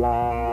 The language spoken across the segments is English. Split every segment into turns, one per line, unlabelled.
Wow.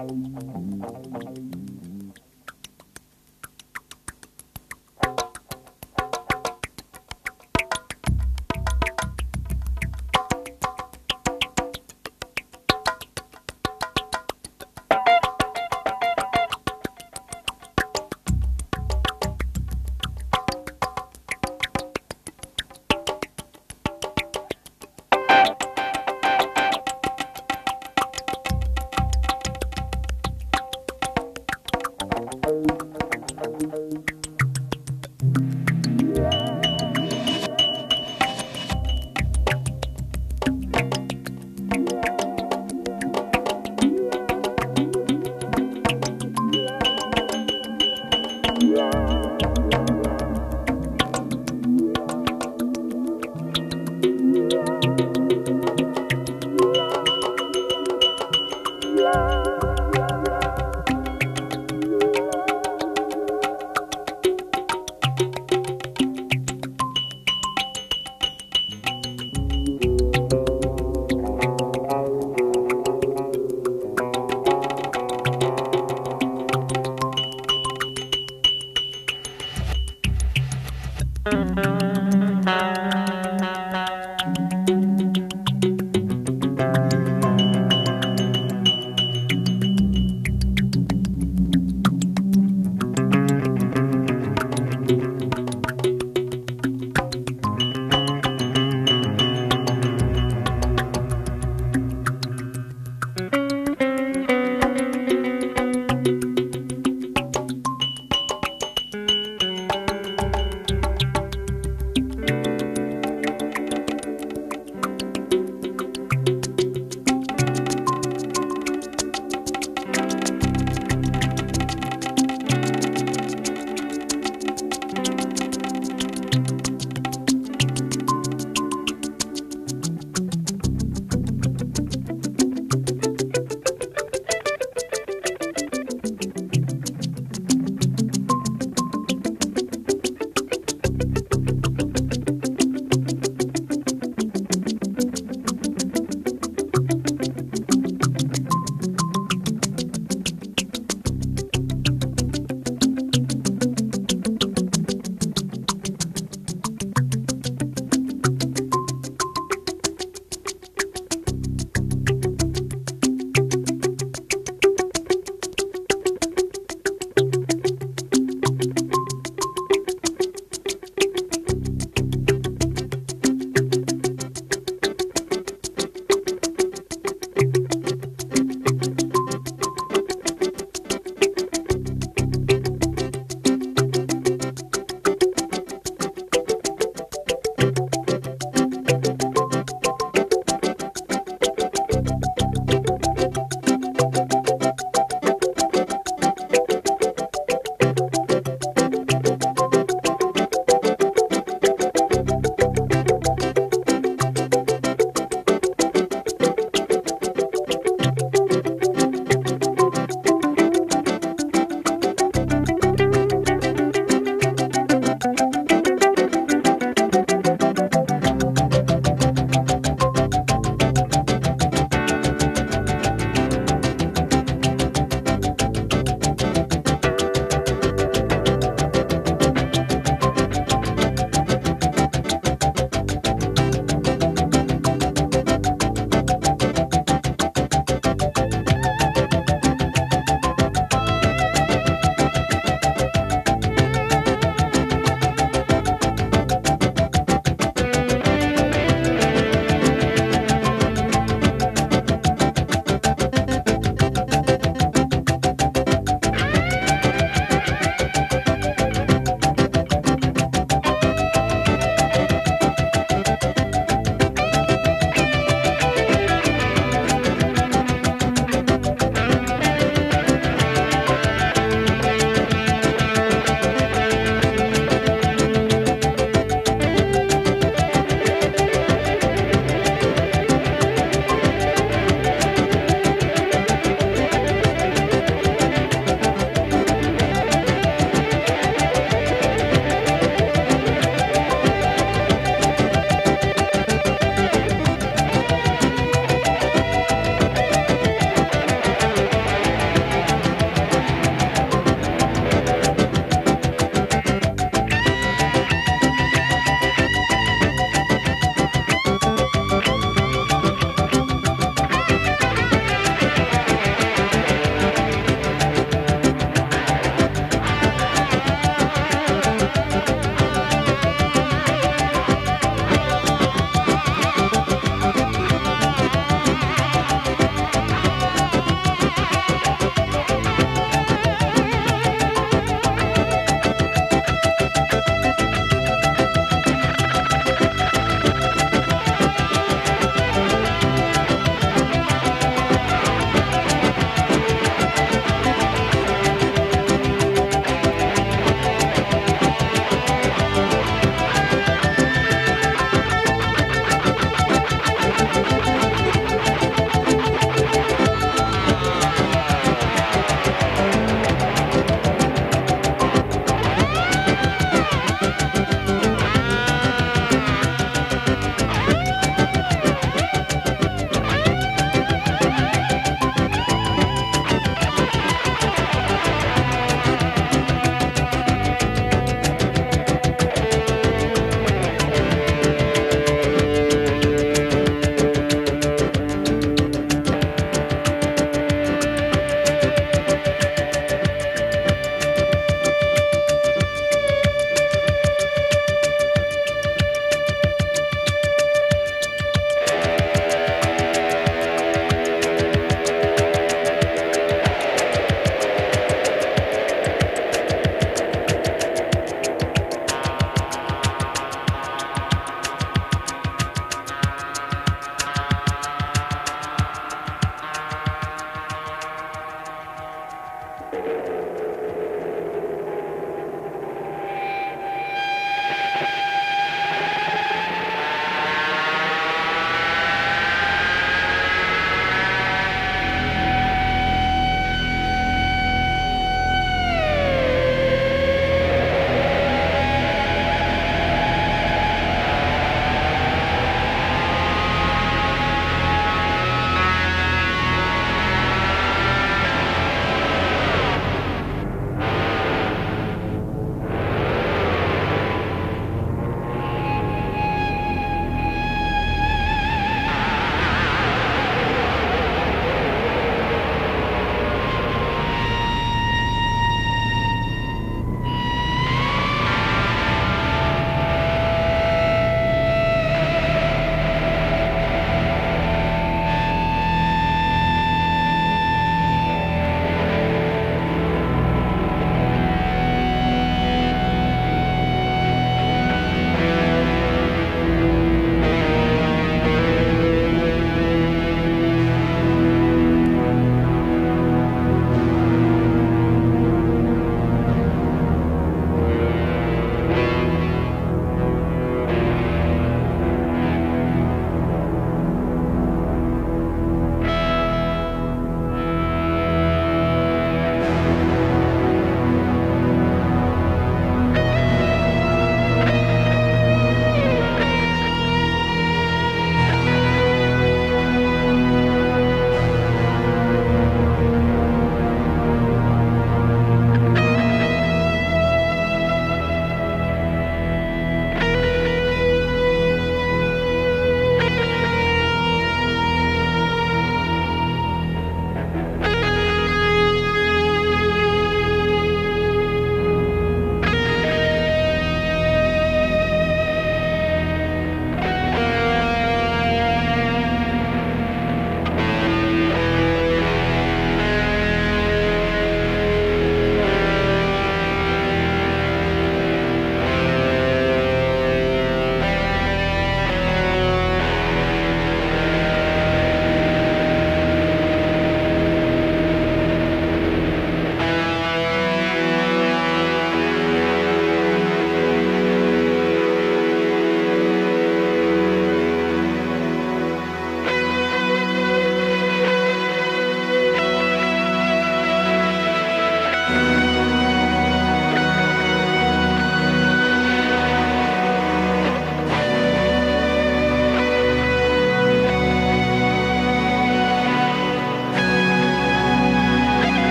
Thank you.